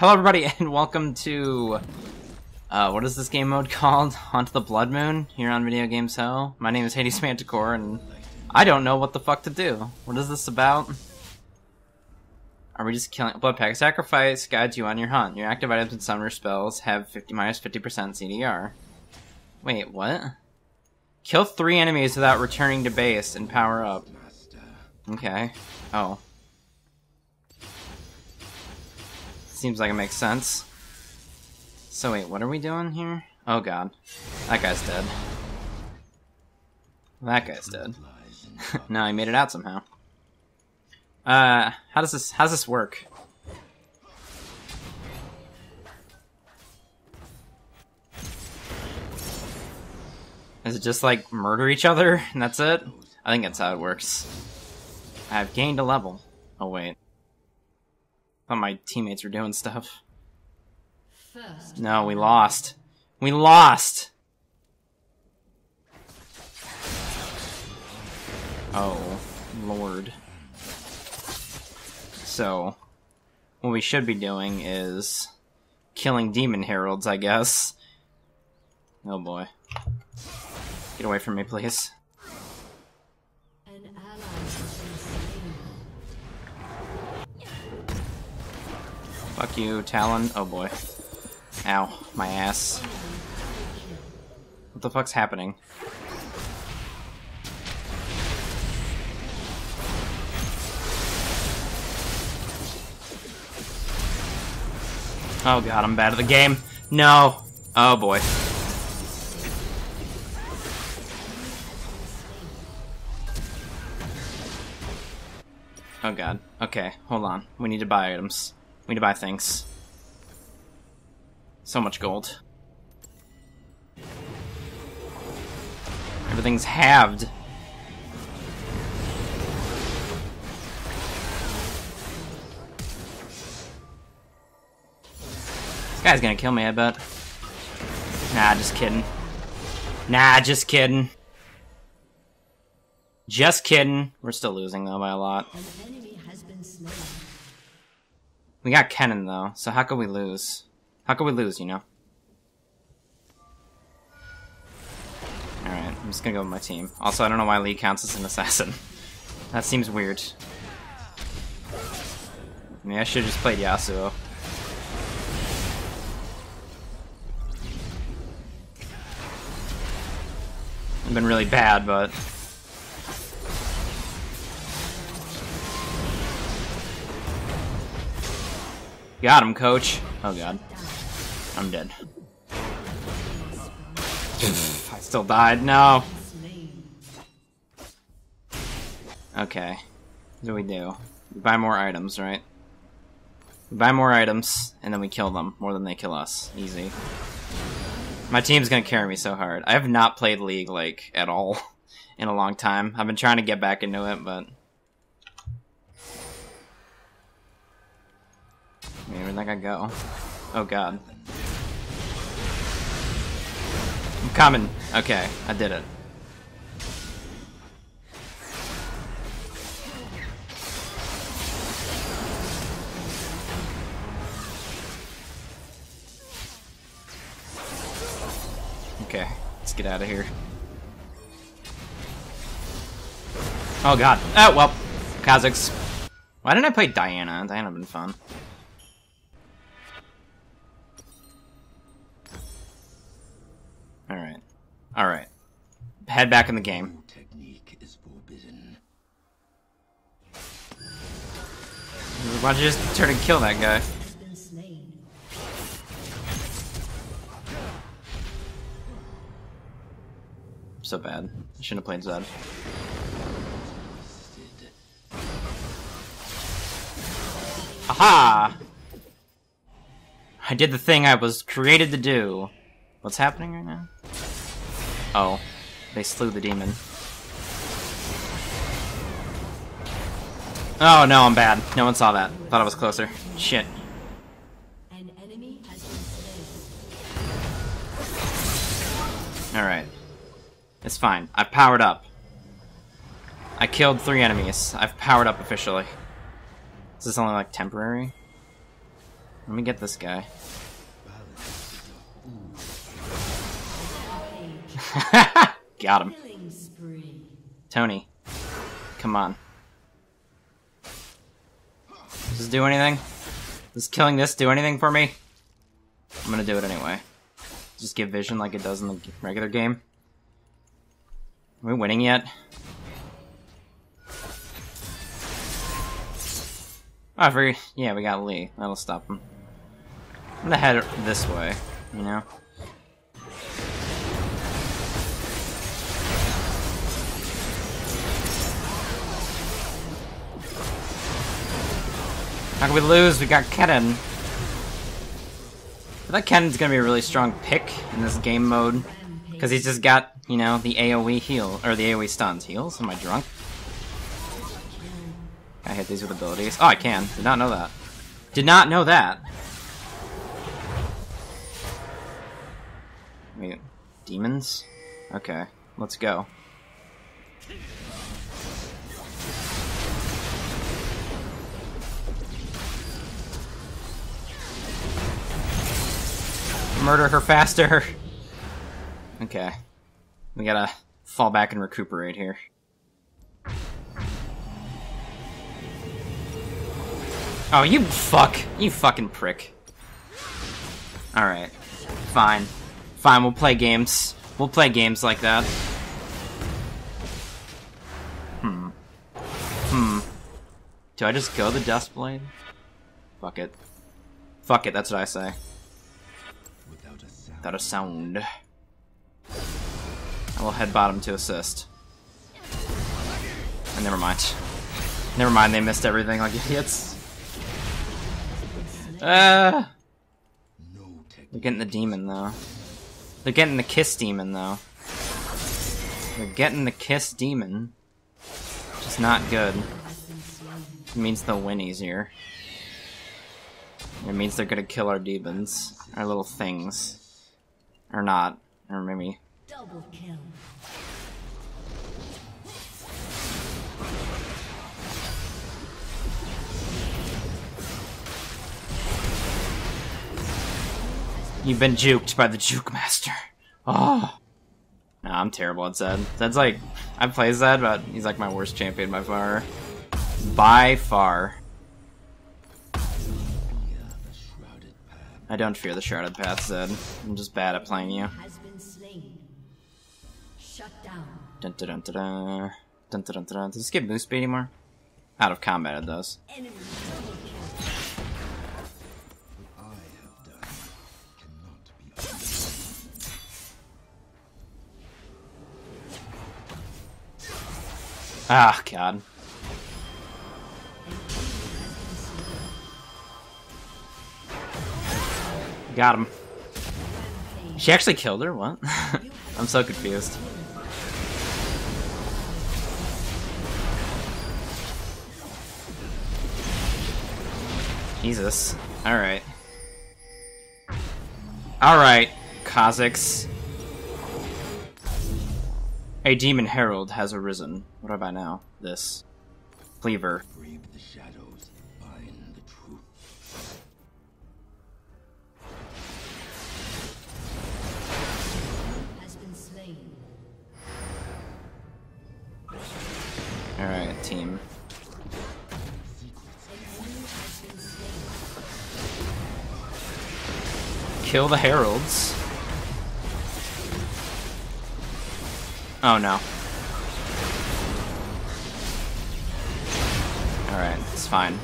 Hello everybody and welcome to, uh, what is this game mode called? Haunt the Blood Moon, here on Video Games Ho. My name is Hades Manticore and I don't know what the fuck to do. What is this about? Are we just killing- Blood Pact. Sacrifice guides you on your hunt. Your active items and summoner spells have 50 minus 50% CDR. Wait, what? Kill three enemies without returning to base and power up. Okay. Oh. Seems like it makes sense. So wait, what are we doing here? Oh god. That guy's dead. That guy's dead. no, he made it out somehow. Uh, how does this, how does this work? Is it just like murder each other and that's it? I think that's how it works. I've gained a level. Oh wait. Thought my teammates were doing stuff. First, No, we lost. We lost! Oh, lord. So, what we should be doing is killing demon heralds, I guess. Oh boy. Get away from me, please. Fuck you, Talon. Oh boy. Ow, my ass. What the fuck's happening? Oh god, I'm bad at the game. No. Oh boy. Oh god. Okay, hold on. We need to buy items. We need to buy things. So much gold. Everything's halved. This guy's gonna kill me, I bet. Nah, just kidding. Nah, just kidding. Just kidding. We're still losing, though, by a lot. An enemy has been slain. We got Kennen though, so how could we lose? How could we lose, you know? Alright, I'm just gonna go with my team. Also, I don't know why Lee counts as an assassin. That seems weird. I mean, I should've just played Yasuo. I've been really bad, but... Got him, coach. Oh god. I'm dead. I still died. No. Okay. What do we do? We buy more items, right? We buy more items, and then we kill them more than they kill us. Easy. My team's gonna carry me so hard. I have not played League, like, at all in a long time. I've been trying to get back into it, but... I where'd go? Oh god. I'm coming. Okay, I did it. Okay, let's get out of here. Oh god. Oh, well. Kha'Zix. Why didn't I play Diana? Diana would been fun. Alright. Head back in the game. Technique is forbidden. Why don't you just turn and kill that guy? So bad. I shouldn't have played Zed. Aha! I did the thing I was created to do. What's happening right now? Oh. They slew the demon. Oh no, I'm bad. No one saw that. Thought I was closer. Shit. Alright. It's fine. I've powered up. I killed three enemies. I've powered up officially. Is this only like temporary? Let me get this guy. Got him. Tony. Come on. Does this do anything? Does killing this do anything for me? I'm gonna do it anyway. Just give vision like it does in the regular game. Are we winning yet? Oh, I forget. Yeah, we got Lee. That'll stop him. I'm gonna head this way, you know? How can we lose? We got Kennen. I thought Kennen's gonna be a really strong pick in this game mode. Because he's just got, you know, the AoE heal, or the AoE stuns. Heals? Am I drunk? Can I hit these with abilities? Oh, I can. Did not know that. Did not know that. Wait, demons? Okay, let's go. Murder her faster! Okay. We gotta fall back and recuperate here. Oh, you fuck! You fucking prick. Alright. Fine. Fine, we'll play games. We'll play games like that. Hmm. Hmm. Do I just go the Duskblade? Fuck it. Fuck it, that's what I say. Without a sound. I will head bottom to assist. Oh, never mind. Never mind, they missed everything like idiots. Uh, they're getting the demon though. They're getting the kiss demon though. They're getting the kiss demon. Which is not good. It means they'll win easier. It means they're gonna kill our demons. Our little things. Or not. Or maybe. Double kill. You've been juked by the juke master. Oh. Nah, I'm terrible at Zed. Zed's like, I play Zed, but he's like my worst champion by far. By far. I don't fear the Shrouded Path, Zed. I'm just bad at playing you. Slain. Shut. Dun dun dun dun dun. Dun dun dun dun. Does this get boost speed anymore? Out of combat, it does. Enemy double Got him. She actually killed her? What? I'm so confused. Jesus. Alright. Alright, Kha'Zix. A demon herald has arisen. What have I now? This. Cleaver. Team. Kill the heralds. Oh no. Alright, it's fine.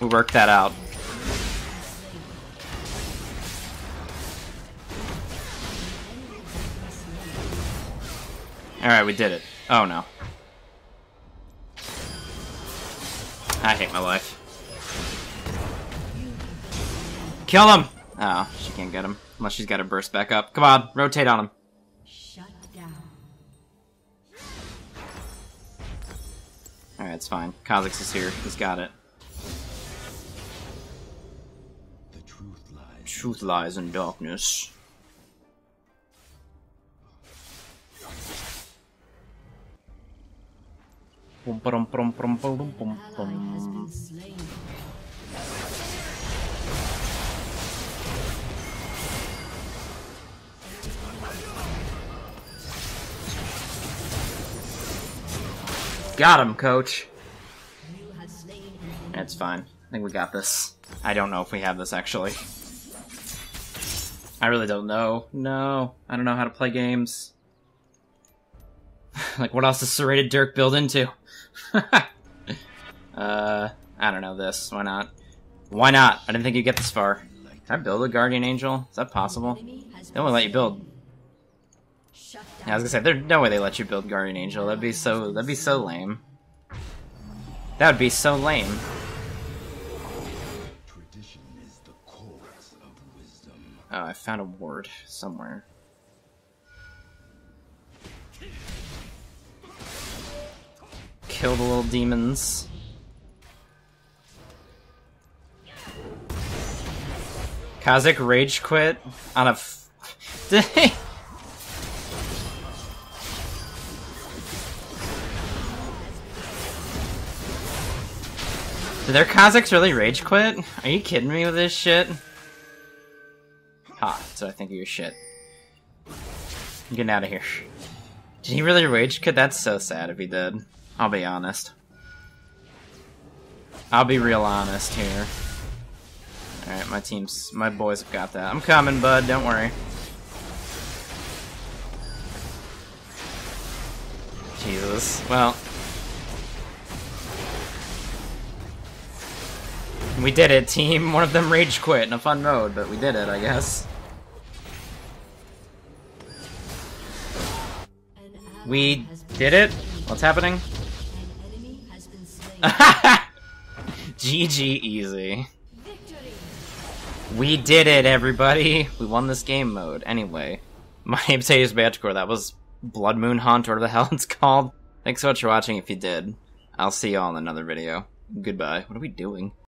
We worked that out. Alright, we did it. Oh no. I hate my life. Kill him! Oh, she can't get him. Unless she's got to burst back up. Come on, rotate on him. Shut down. Alright, it's fine. Kha'Zix is here. He's got it. The truth lies. Truth lies in darkness. Pum pum pum pum pum pum pum. Got him, coach. It's fine. I think we got this. I don't know if we have this, actually. I really don't know. No, I don't know how to play games. like, what else does Serrated Dirk build into? uh, I don't know this. Why not? Why not? I didn't think you'd get this far. Can I build a Guardian Angel? Is that possible? They won't let you build. Yeah, I was gonna say, there's no way they let you build Guardian Angel. That'd be so, that'd be so lame. That would be so lame. Tradition is the course of wisdom. Oh, I found a ward somewhere. Kill the little demons. Kha'Zix rage quit on a. F- Did? Did their Kha'Zix really rage quit? Are you kidding me with this shit? Ha, so I think of your shit. I'm getting out of here. Did he really rage quit? That's so sad if he did. I'll be honest. I'll be real honest here. Alright, my team's my boys have got that. I'm coming, bud, don't worry. Jesus. Well. We did it, team. One of them rage quit in a fun mode, but we did it, I guess. We did it? What's happening? An enemy has been slain. GG easy. We did it, everybody! We won this game mode. Anyway, my name's Hades Manticore. That was Blood Moon Hunt, or whatever the hell it's called. Thanks so much for watching if you did. I'll see you all in another video. Goodbye. What are we doing?